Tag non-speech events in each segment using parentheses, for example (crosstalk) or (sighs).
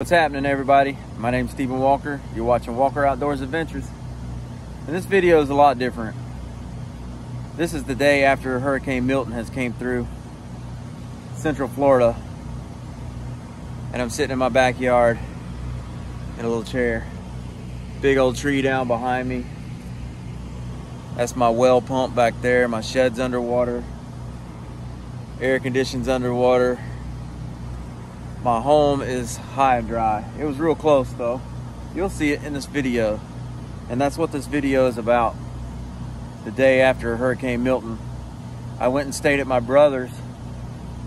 What's happening everybody? My name's Stephen Walker. You're watching Walker Outdoors Adventures. And this video is a lot different. This is the day after Hurricane Milton has came through Central Florida. And I'm sitting in my backyard in a little chair. Big old tree down behind me. That's my well pump back there. My shed's underwater. Air conditions underwater my home is high and dry. It was real close though. You'll see it in this video. And that's what this video is about. The day after Hurricane Milton, I went and stayed at my brother's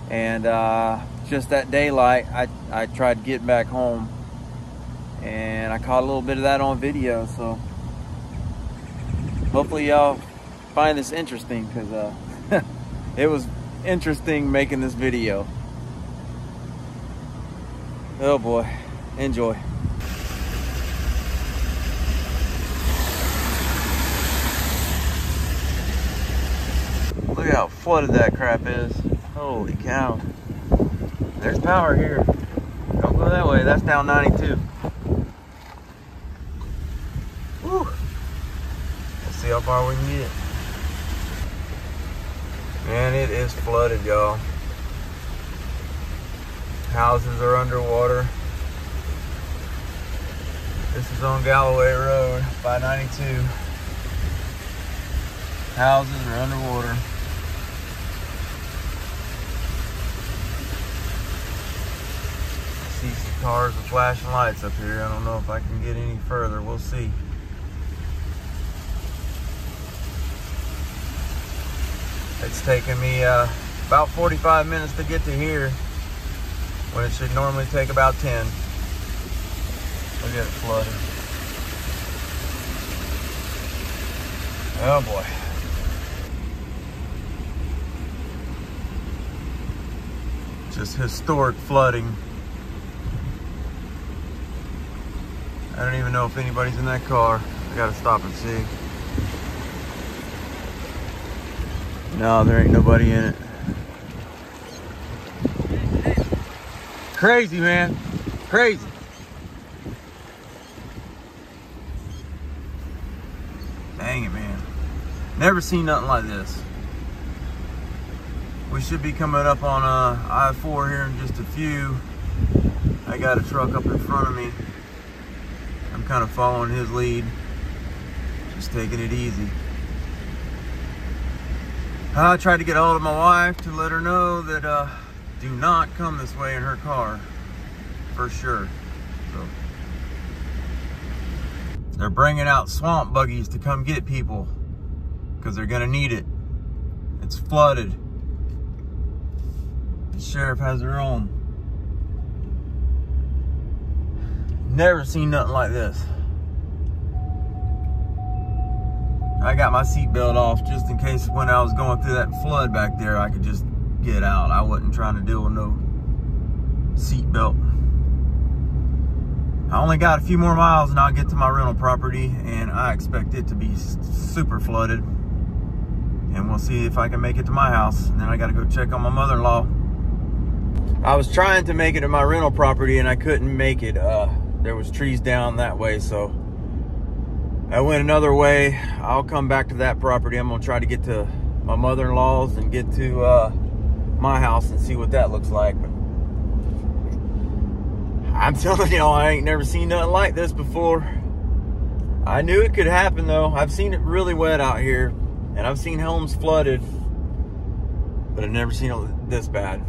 and uh, just that daylight, I, I tried getting back home and I caught a little bit of that on video. So hopefully y'all find this interesting because uh, (laughs) it was interesting making this video. Oh boy, enjoy. Look how flooded that crap is. Holy cow. There's power here. Don't go that way, that's down 92. Woo. Let's see how far we can get. Man, it is flooded, y'all. Houses are underwater. This is on Galloway Road, by 92. Houses are underwater. see some cars with flashing lights up here. I don't know if I can get any further. We'll see. It's taken me uh, about 45 minutes to get to here when it should normally take about 10. Look at it flooded. Oh boy. Just historic flooding. I don't even know if anybody's in that car. I gotta stop and see. No, there ain't nobody in it. Crazy, man. Crazy. Dang it, man. Never seen nothing like this. We should be coming up on uh, I-4 here in just a few. I got a truck up in front of me. I'm kind of following his lead. Just taking it easy. I tried to get a hold of my wife to let her know that uh, do not come this way in her car for sure. So they're bringing out swamp buggies to come get people because they're gonna need it. It's flooded. The sheriff has their own. Never seen nothing like this. I got my seatbelt off just in case when I was going through that flood back there, I could just get out. I wasn't trying to deal with no seatbelt. I only got a few more miles and I'll get to my rental property and I expect it to be super flooded. And we'll see if I can make it to my house. And then I gotta go check on my mother-in-law. I was trying to make it to my rental property and I couldn't make it. Uh, there was trees down that way, so I went another way. I'll come back to that property. I'm gonna try to get to my mother-in-law's and get to uh, my house and see what that looks like. But I'm (laughs) telling y'all, I ain't never seen nothing like this before. I knew it could happen though. I've seen it really wet out here and I've seen homes flooded, but I've never seen it this bad.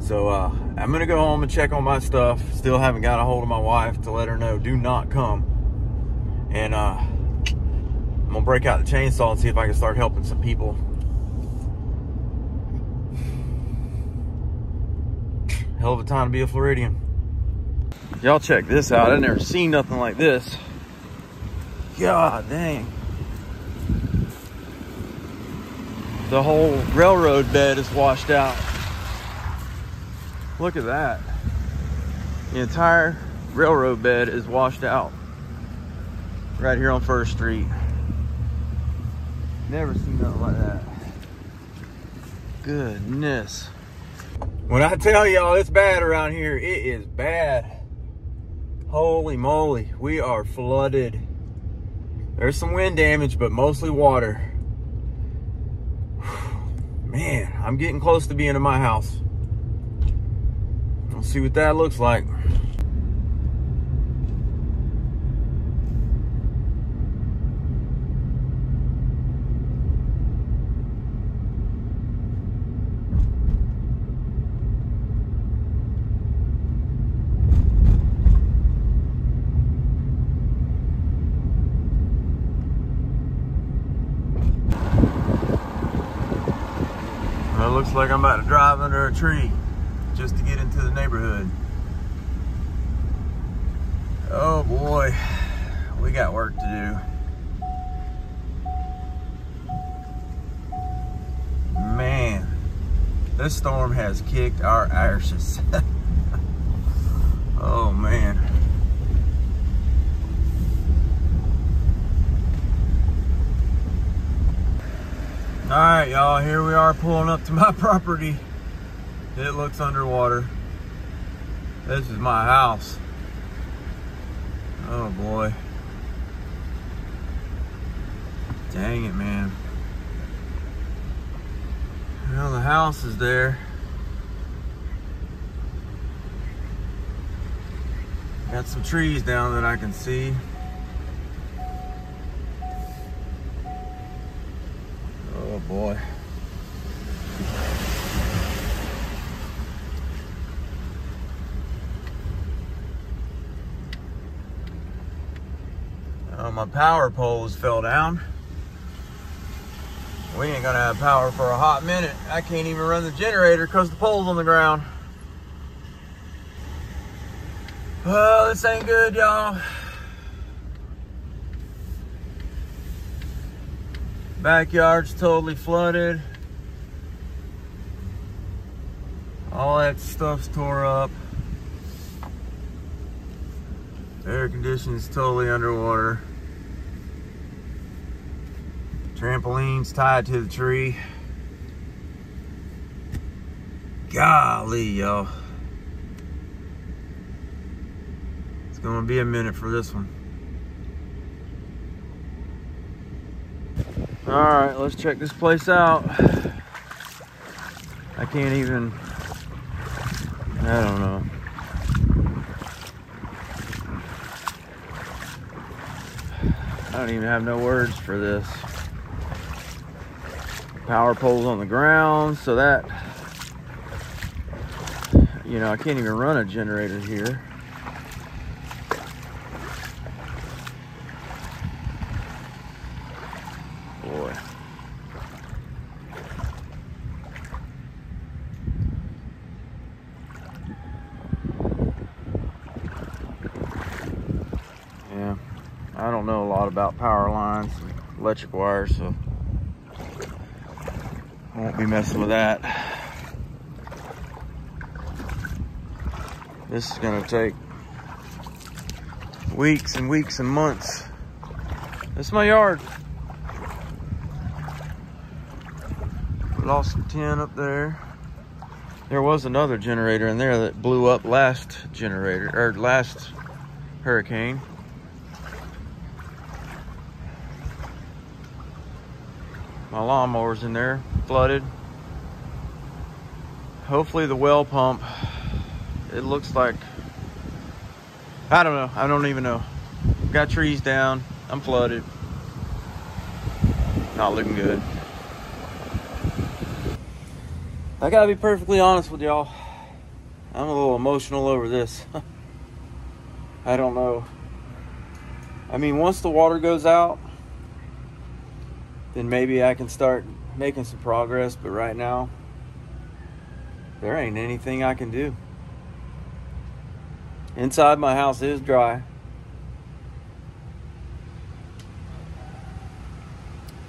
So uh, I'm gonna go home and check on my stuff. Still haven't got a hold of my wife to let her know, do not come. And uh, I'm gonna break out the chainsaw and see if I can start helping some people. Hell of a time to be a Floridian. Y'all check this out. I've never seen nothing like this. God dang. The whole railroad bed is washed out. Look at that. The entire railroad bed is washed out. Right here on First Street. Never seen nothing like that. Goodness. When I tell y'all it's bad around here, it is bad. Holy moly, we are flooded. There's some wind damage, but mostly water. (sighs) Man, I'm getting close to being in my house. We'll see what that looks like. Well, it looks like I'm about to drive under a tree just to get into the neighborhood. Oh boy, we got work to do. Man, this storm has kicked our asses. (laughs) oh man. All right, y'all, here we are pulling up to my (laughs) property. It looks underwater. This is my house. Oh boy. Dang it, man. Well, the house is there. Got some trees down that I can see. Boy. Oh, my power poles fell down. We ain't gonna have power for a hot minute. I can't even run the generator because the pole's on the ground. Well, this ain't good, y'all. Backyard's totally flooded. All that stuff's tore up. Air conditioning's totally underwater. Trampoline's tied to the tree. Golly, y'all. It's gonna be a minute for this one. All right, let's check this place out. I can't even, I don't know. I don't even have no words for this. Power poles on the ground, so that, you know, I can't even run a generator here. Boy. Yeah, I don't know a lot about power lines, electric wires, so I won't be messing with that. This is gonna take weeks and weeks and months. This is my yard. Lost some tin up there. There was another generator in there that blew up last generator, or last hurricane. My lawnmower's in there, flooded. Hopefully the well pump, it looks like, I don't know, I don't even know. Got trees down, I'm flooded. Not looking good. I gotta be perfectly honest with y'all. I'm a little emotional over this. (laughs) I don't know. I mean, once the water goes out, then maybe I can start making some progress. But right now, there ain't anything I can do. Inside my house is dry.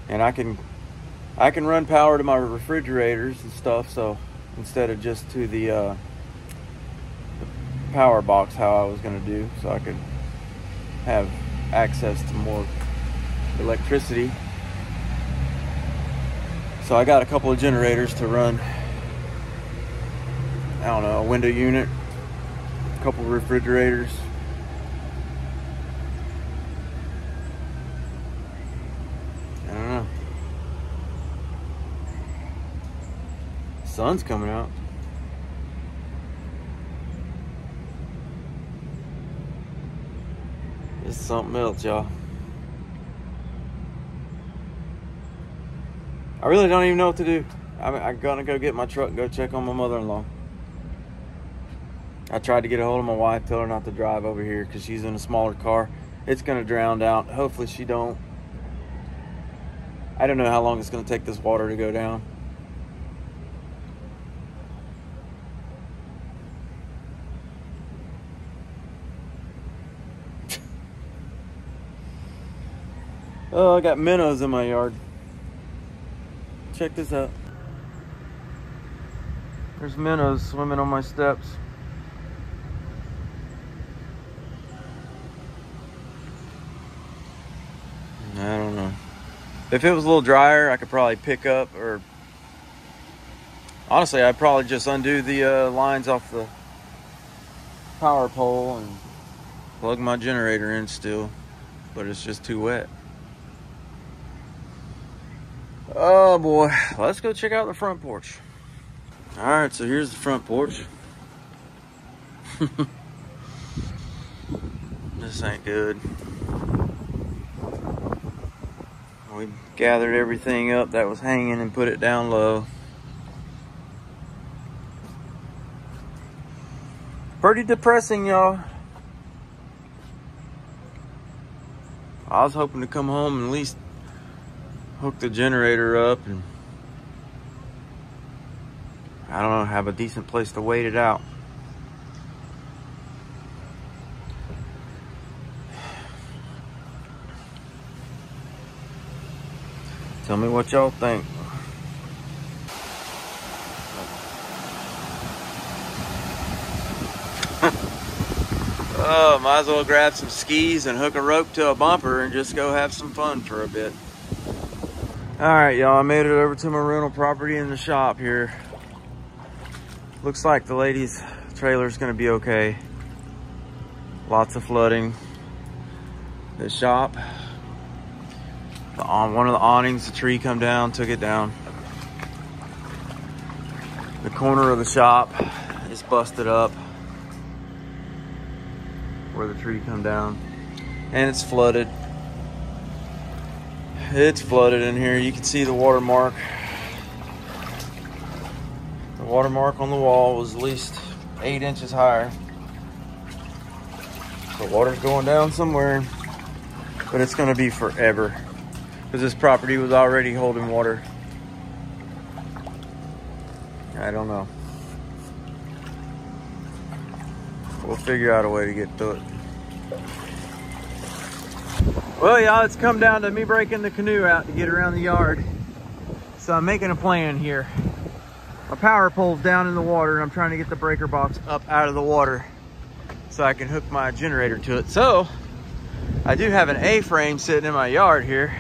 And I can I can run power to my refrigerators and stuff, so instead of just to the, uh, the power box how I was gonna do, so I could have access to more electricity. So I got a couple of generators to run I don't know, a window unit, a couple of refrigerators. I don't know. Sun's coming out. Is something else, y'all. I really don't even know what to do. I'm, I'm gonna go get my truck go check on my mother-in-law. I tried to get a hold of my wife, tell her not to drive over here because she's in a smaller car. It's gonna drown out. Hopefully she don't. I don't know how long it's gonna take this water to go down. (laughs) oh, I got minnows in my yard. Check this out. There's minnows swimming on my steps. I don't know. If it was a little drier, I could probably pick up or honestly, I'd probably just undo the uh, lines off the power pole and plug my generator in still, but it's just too wet. Oh boy, let's go check out the front porch. All right, so here's the front porch. (laughs) this ain't good. We gathered everything up that was hanging and put it down low. Pretty depressing, y'all. I was hoping to come home and at least hook the generator up and I don't know, have a decent place to wait it out. Tell me what y'all think. (laughs) oh, might as well grab some skis and hook a rope to a bumper and just go have some fun for a bit. All right, y'all, I made it over to my rental property in the shop here. Looks like the lady's trailer is gonna be okay. Lots of flooding. The shop, on one of the awnings, the tree come down, took it down. The corner of the shop is busted up where the tree come down and it's flooded. It's flooded in here. You can see the watermark. The watermark on the wall was at least eight inches higher. The water's going down somewhere, but it's gonna be forever because this property was already holding water. I don't know. We'll figure out a way to get through it. Well, y'all, it's come down to me breaking the canoe out to get around the yard. So I'm making a plan here. My power pole's down in the water and I'm trying to get the breaker box up out of the water so I can hook my generator to it. So I do have an A-frame sitting in my yard here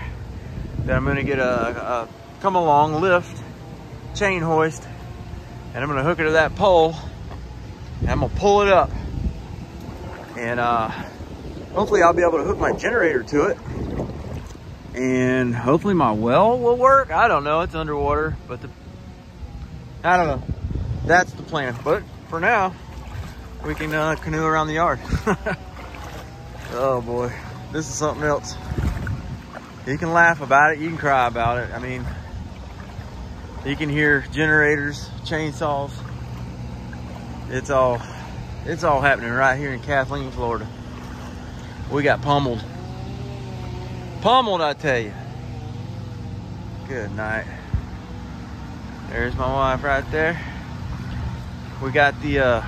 that I'm gonna get a, a come along lift chain hoist and I'm gonna hook it to that pole and I'm gonna pull it up and uh, hopefully I'll be able to hook my generator to it and hopefully my well will work. I don't know, it's underwater, but the I don't know. That's the plan. But for now, we can uh, canoe around the yard. (laughs) oh boy, this is something else. You can laugh about it, you can cry about it. I mean, you can hear generators, chainsaws. It's all, it's all happening right here in Kathleen, Florida. We got pummeled. Pummeled, I tell you. Good night. There's my wife right there. We got the uh,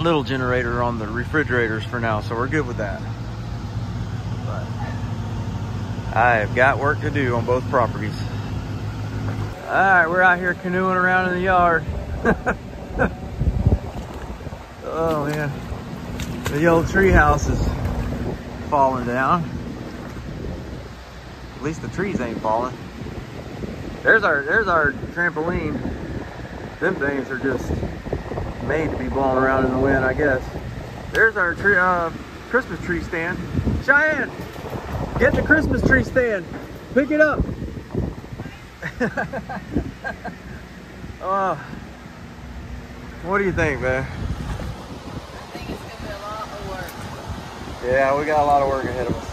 little generator on the refrigerators for now, so we're good with that. But I have got work to do on both properties. All right, we're out here canoeing around in the yard. (laughs) oh man, the old tree house is falling down. At least the trees ain't falling. There's our there's our trampoline. Them things are just made to be blown around in the wind, I guess. There's our tree, uh, Christmas tree stand. Cheyenne, get the Christmas tree stand. Pick it up. (laughs) oh, what do you think, man? I think it's gonna be a lot of work. Yeah, we got a lot of work ahead of us.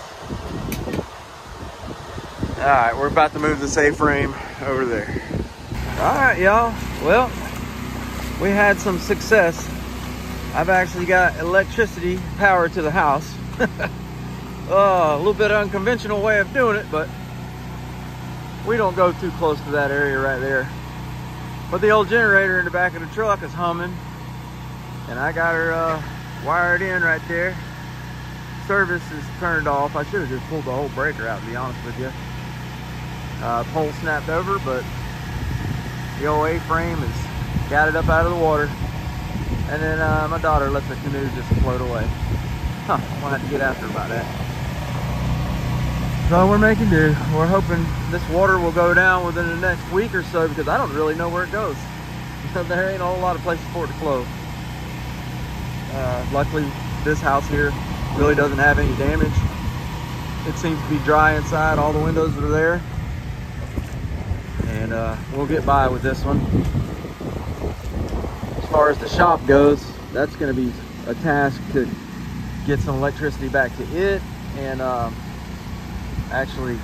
All right, we're about to move the safe frame over there. All right, y'all. Well, we had some success. I've actually got electricity power to the house. (laughs) uh, a little bit unconventional way of doing it, but we don't go too close to that area right there. But the old generator in the back of the truck is humming. And I got her uh, wired in right there. Service is turned off. I should have just pulled the whole breaker out, to be honest with you. Uh, pole snapped over, but the old A-frame has got it up out of the water. And then uh, my daughter let the canoe just float away. Huh, we'll have to get after about that. So we're making do. We're hoping this water will go down within the next week or so because I don't really know where it goes. (laughs) there ain't a whole lot of places for it to flow. Uh, luckily, this house here really doesn't have any damage. It seems to be dry inside. All the windows are there. And uh, we'll get by with this one. As far as the shop goes, that's going to be a task to get some electricity back to it and um, actually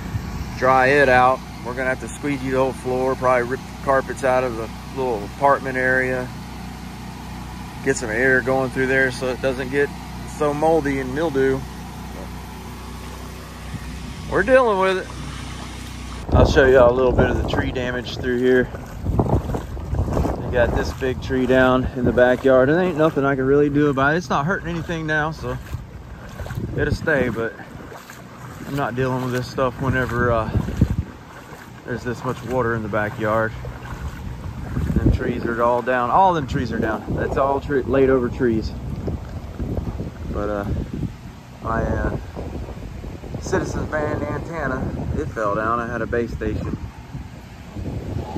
dry it out. We're gonna have to squeegee the whole floor, probably rip the carpets out of the little apartment area, get some air going through there so it doesn't get so moldy and mildew. We're dealing with it. I'll show y'all a little bit of the tree damage through here. You got this big tree down in the backyard. There ain't nothing I can really do about it. It's not hurting anything now, so it'll stay, but I'm not dealing with this stuff whenever uh, there's this much water in the backyard. And trees are all down. All them trees are down. That's all laid over trees. But uh, my uh, Citizens Band antenna, it fell down. I had a base station.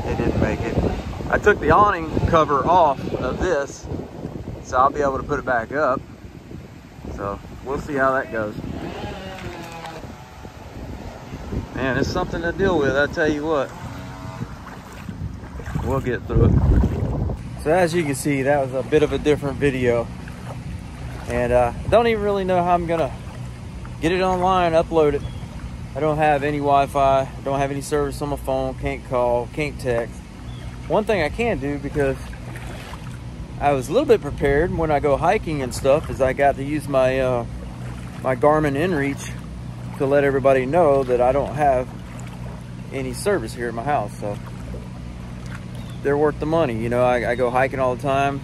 It didn't make it. I took the awning cover off of this, so I'll be able to put it back up. So we'll see how that goes. Man, it's something to deal with, I tell you what. We'll get through it. So as you can see, that was a bit of a different video. And uh, I don't even really know how I'm gonna get it online, upload it. I don't have any Wi-Fi, I don't have any service on my phone, can't call, can't text. One thing I can do because I was a little bit prepared when I go hiking and stuff is I got to use my uh, my Garmin InReach to let everybody know that I don't have any service here at my house. So they're worth the money. You know, I, I go hiking all the time.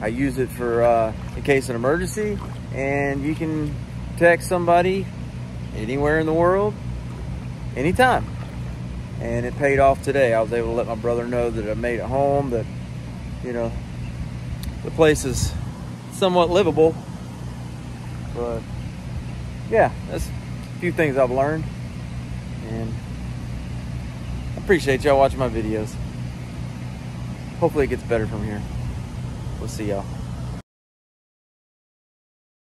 I use it for uh, in case of an emergency and you can text somebody anywhere in the world anytime. And it paid off today. I was able to let my brother know that I made it home, that, you know, the place is somewhat livable. But yeah, that's a few things I've learned. And I appreciate y'all watching my videos. Hopefully it gets better from here. We'll see y'all.